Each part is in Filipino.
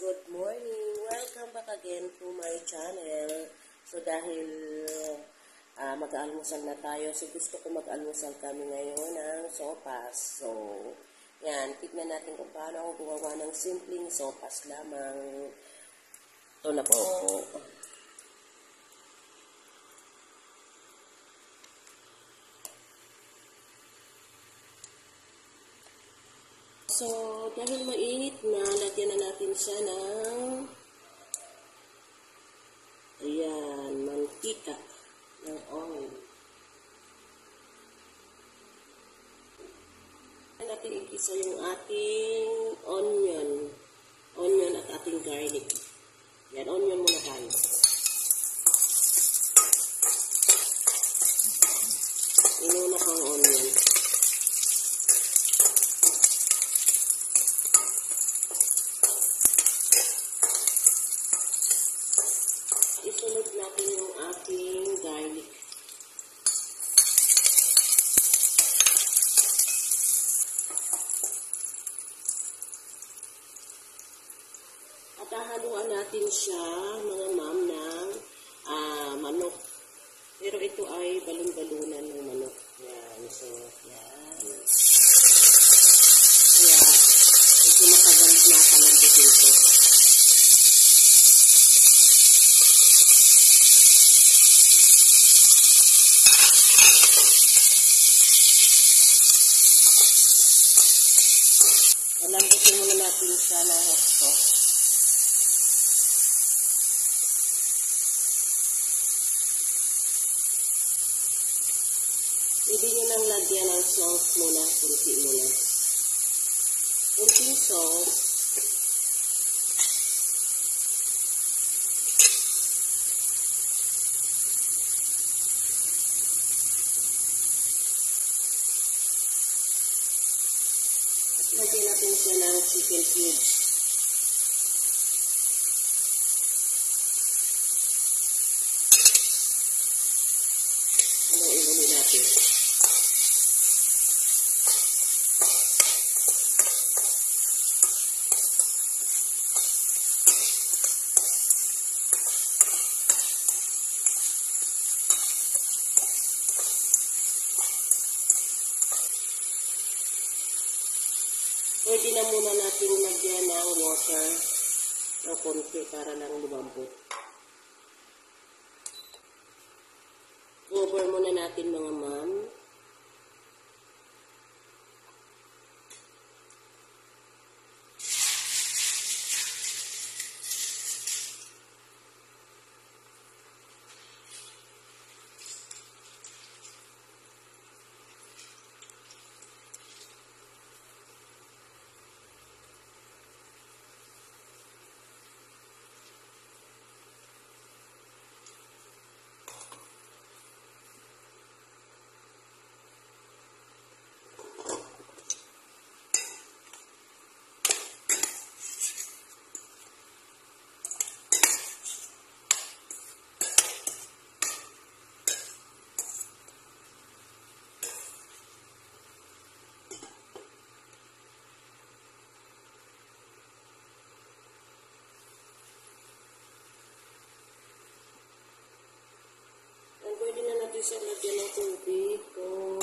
good morning. Welcome back again to my channel. So dahil uh, mag-almusal na tayo, so gusto ko mag-almusal kami ngayon ng sopas. So, yan, tignan natin kung paano ako gumawa ng simpleng sopas lamang. Ito na po. So, dahil mainit na, lagyan na natin siya ng ayan, mantika ng oil. natin ikisa yung ating onion. Onion at ating garlic. Yan, onion muna tayo. Inuna ko ang onion. Isunod natin yung ating garlic. At hahaluan siya, mga ma'am, ng ah, manok. Pero ito ay balon-balunan ng manok. Yan. So, yan. Kaya, ito matagal na palambutin ko. Palambutin muna natin siya na husto. Pwede nyo nang lagyan ng salt muna, kunti muna. Kunting. At lagyan natin siya ng chicken cubes. Pwede na muna natin lagyan ng water ng konti para lang lumambot. Cover muna natin mga ma'am. Ang pwede na natin siya lagyan ng tubig kung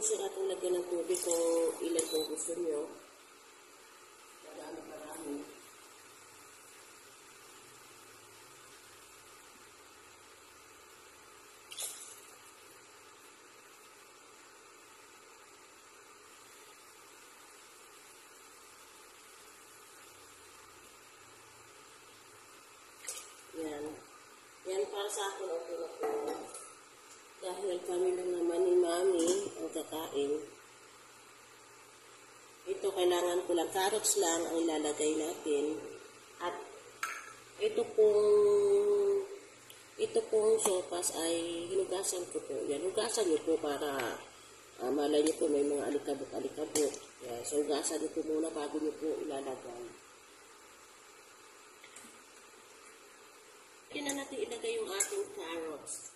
siya natin lagyan ng tubig kung ilan kung gusto nyo. Marami, marami. Yan. Yan para sa akin okay na po. Dahil kami lang naman ni Mami ang kakain. Ito kailangan ko lang, carrots lang ang ilalagay natin. At ito pong ito pong sopas ay hinugasan ko po. Yan, hugasan niyo po para uh, malay niyo po may mga alikabok-alikabok. Yan, so hugasan niyo po muna bago niyo po ilalagay. Pwede na natin ilagay yung ating carrots.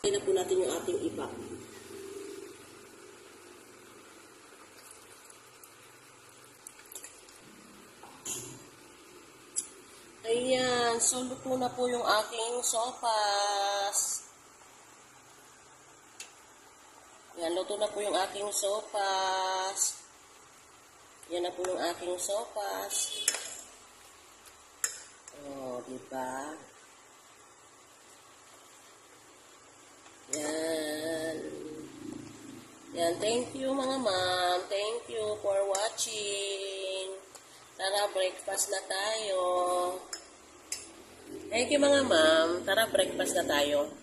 Kaya na po natin yung ating iba. Ayan, so luto po yung aking sopas. Yan, luto na po yung aking sopas. Yan na po yung aking sopas. Oh, di ba? Yan. Yan, thank you mga ma'am. Thank you for watching. Tara, breakfast na tayo. Thank you mga ma'am. Tara, breakfast na tayo.